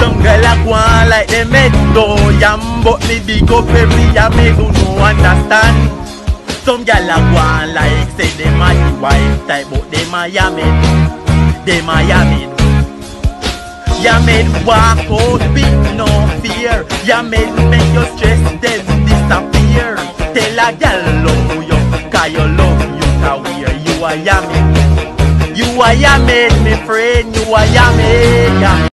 Some girl a go on like they met yam But me big up every yam me who no understand. Some girl a go on like say them a the wife type But them a yamin, them a yamin Yamin walk out with no fear. Yamin make your stress them disappear. Tell a girl love you, cause you love you career You a yamin, you a yamin, me friend, you a yamin